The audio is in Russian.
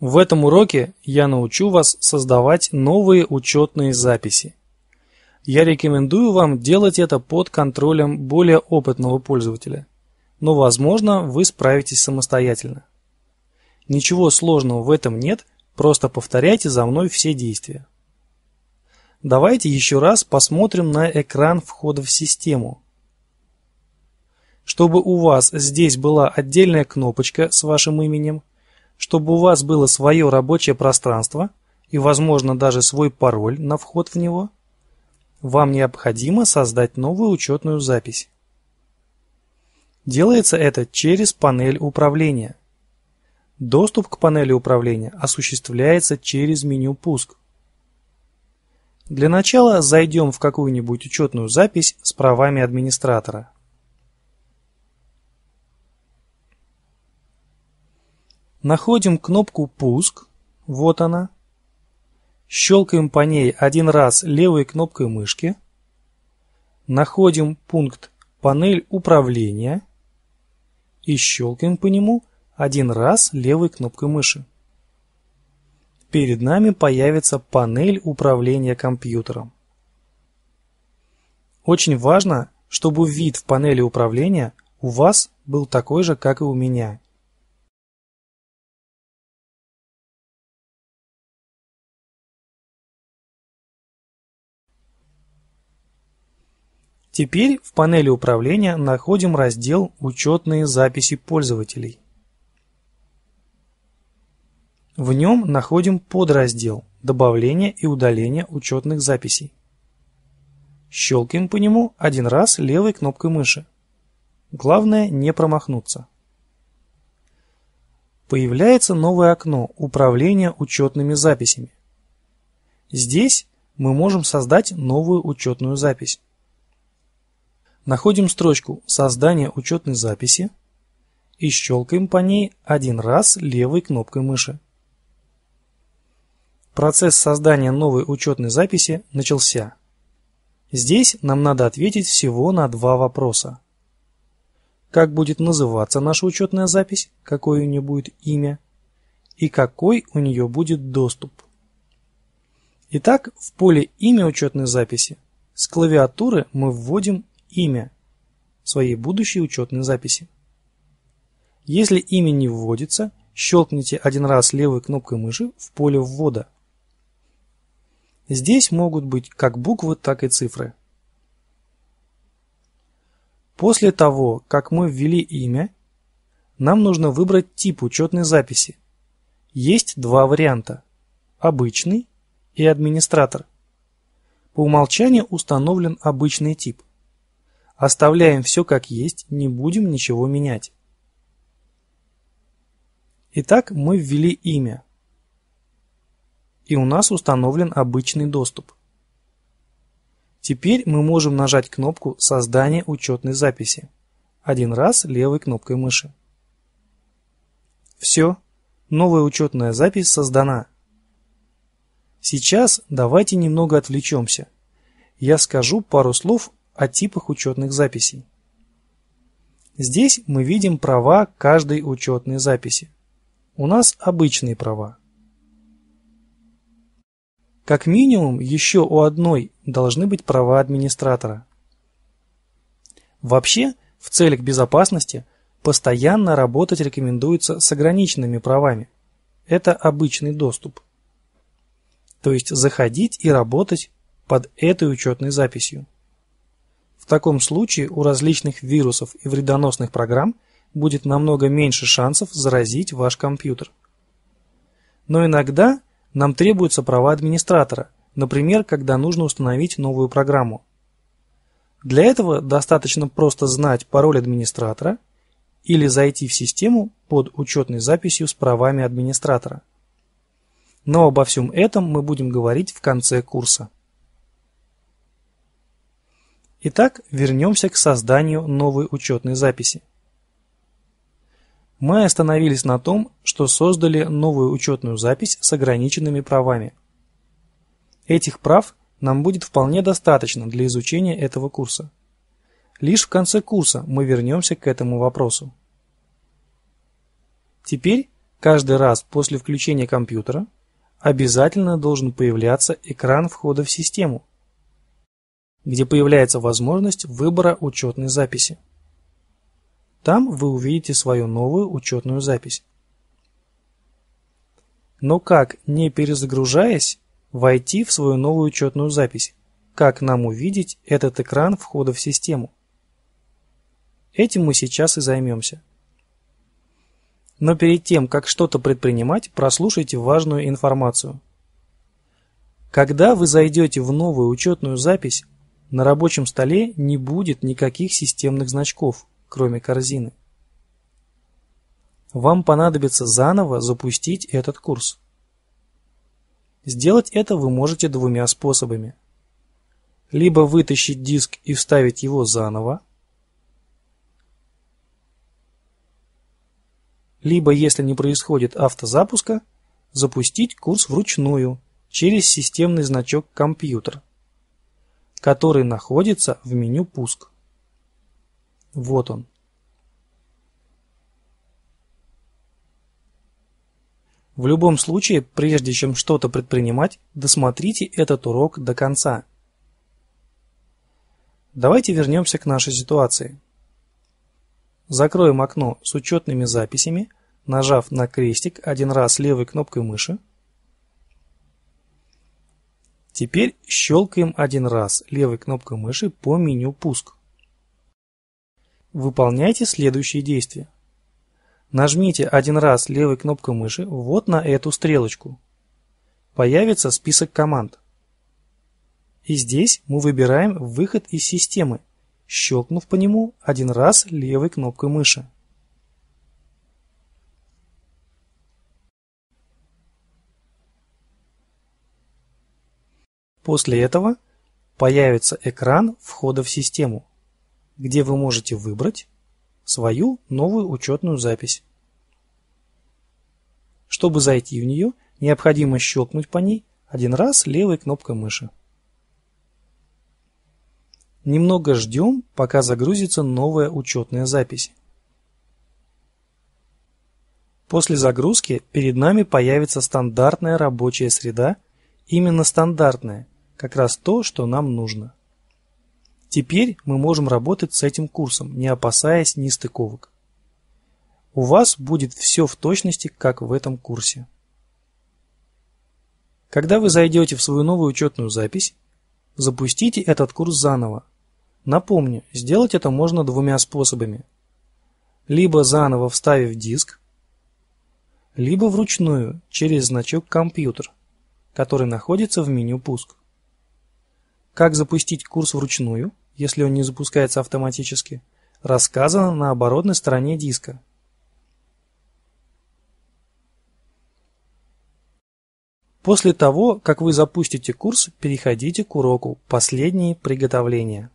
В этом уроке я научу вас создавать новые учетные записи. Я рекомендую вам делать это под контролем более опытного пользователя, но возможно вы справитесь самостоятельно. Ничего сложного в этом нет, просто повторяйте за мной все действия. Давайте еще раз посмотрим на экран входа в систему. Чтобы у вас здесь была отдельная кнопочка с вашим именем – чтобы у вас было свое рабочее пространство и, возможно, даже свой пароль на вход в него, вам необходимо создать новую учетную запись. Делается это через панель управления. Доступ к панели управления осуществляется через меню «Пуск». Для начала зайдем в какую-нибудь учетную запись с правами администратора. Находим кнопку «Пуск», вот она. Щелкаем по ней один раз левой кнопкой мышки. Находим пункт «Панель управления» и щелкаем по нему один раз левой кнопкой мыши. Перед нами появится панель управления компьютером. Очень важно, чтобы вид в панели управления у вас был такой же, как и у меня. Теперь в панели управления находим раздел «Учетные записи пользователей». В нем находим подраздел «Добавление и удаление учетных записей». Щелкаем по нему один раз левой кнопкой мыши. Главное не промахнуться. Появляется новое окно «Управление учетными записями». Здесь мы можем создать новую учетную запись. Находим строчку «Создание учетной записи» и щелкаем по ней один раз левой кнопкой мыши. Процесс создания новой учетной записи начался. Здесь нам надо ответить всего на два вопроса. Как будет называться наша учетная запись, какое у нее будет имя и какой у нее будет доступ. Итак, в поле «Имя учетной записи» с клавиатуры мы вводим имя своей будущей учетной записи. Если имя не вводится, щелкните один раз левой кнопкой мыши в поле ввода. Здесь могут быть как буквы, так и цифры. После того, как мы ввели имя, нам нужно выбрать тип учетной записи. Есть два варианта – обычный и администратор. По умолчанию установлен обычный тип. Оставляем все как есть, не будем ничего менять. Итак, мы ввели имя. И у нас установлен обычный доступ. Теперь мы можем нажать кнопку «Создание учетной записи» один раз левой кнопкой мыши. Все, новая учетная запись создана. Сейчас давайте немного отвлечемся. Я скажу пару слов о типах учетных записей. Здесь мы видим права каждой учетной записи. У нас обычные права. Как минимум, еще у одной должны быть права администратора. Вообще, в целях безопасности, постоянно работать рекомендуется с ограниченными правами. Это обычный доступ. То есть заходить и работать под этой учетной записью. В таком случае у различных вирусов и вредоносных программ будет намного меньше шансов заразить ваш компьютер. Но иногда нам требуются права администратора, например, когда нужно установить новую программу. Для этого достаточно просто знать пароль администратора или зайти в систему под учетной записью с правами администратора. Но обо всем этом мы будем говорить в конце курса. Итак, вернемся к созданию новой учетной записи. Мы остановились на том, что создали новую учетную запись с ограниченными правами. Этих прав нам будет вполне достаточно для изучения этого курса. Лишь в конце курса мы вернемся к этому вопросу. Теперь, Каждый раз после включения компьютера обязательно должен появляться экран входа в систему, где появляется возможность выбора учетной записи. Там вы увидите свою новую учетную запись. Но как, не перезагружаясь, войти в свою новую учетную запись? Как нам увидеть этот экран входа в систему? Этим мы сейчас и займемся. Но перед тем, как что-то предпринимать, прослушайте важную информацию. Когда вы зайдете в новую учетную запись, на рабочем столе не будет никаких системных значков, кроме корзины. Вам понадобится заново запустить этот курс. Сделать это вы можете двумя способами. Либо вытащить диск и вставить его заново, либо, если не происходит автозапуска, запустить курс вручную через системный значок «Компьютер», который находится в меню «Пуск». Вот он. В любом случае, прежде чем что-то предпринимать, досмотрите этот урок до конца. Давайте вернемся к нашей ситуации. Закроем окно с учетными записями нажав на крестик один раз левой кнопкой мыши. Теперь щелкаем один раз левой кнопкой мыши по меню «Пуск». Выполняйте следующие действия. Нажмите один раз левой кнопкой мыши вот на эту стрелочку. Появится список команд. И здесь мы выбираем выход из системы, щелкнув по нему один раз левой кнопкой мыши. После этого появится экран входа в систему, где вы можете выбрать свою новую учетную запись. Чтобы зайти в нее, необходимо щелкнуть по ней один раз левой кнопкой мыши. Немного ждем, пока загрузится новая учетная запись. После загрузки перед нами появится стандартная рабочая среда, именно стандартная, как раз то, что нам нужно. Теперь мы можем работать с этим курсом, не опасаясь нестыковок. У вас будет все в точности, как в этом курсе. Когда вы зайдете в свою новую учетную запись, запустите этот курс заново. Напомню, сделать это можно двумя способами. Либо заново вставив диск, либо вручную через значок «Компьютер», который находится в меню «Пуск». Как запустить курс вручную, если он не запускается автоматически, рассказано на оборотной стороне диска. После того, как вы запустите курс, переходите к уроку «Последние приготовления».